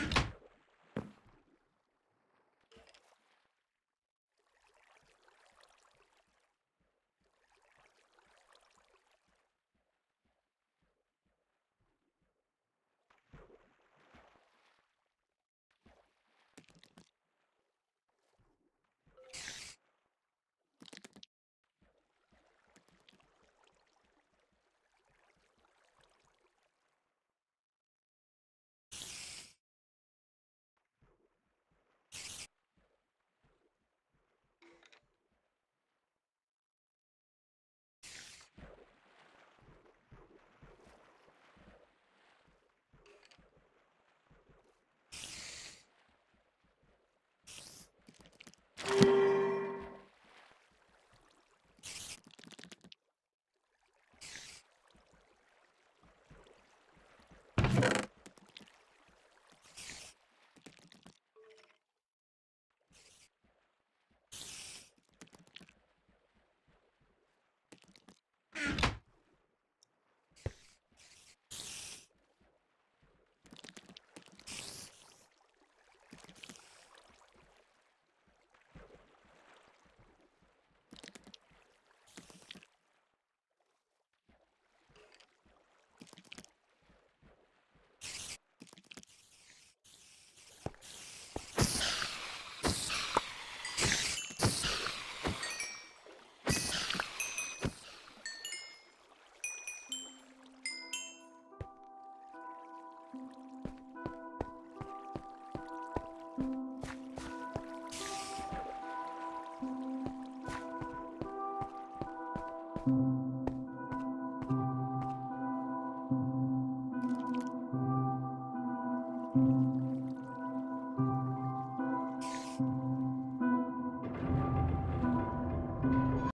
you. You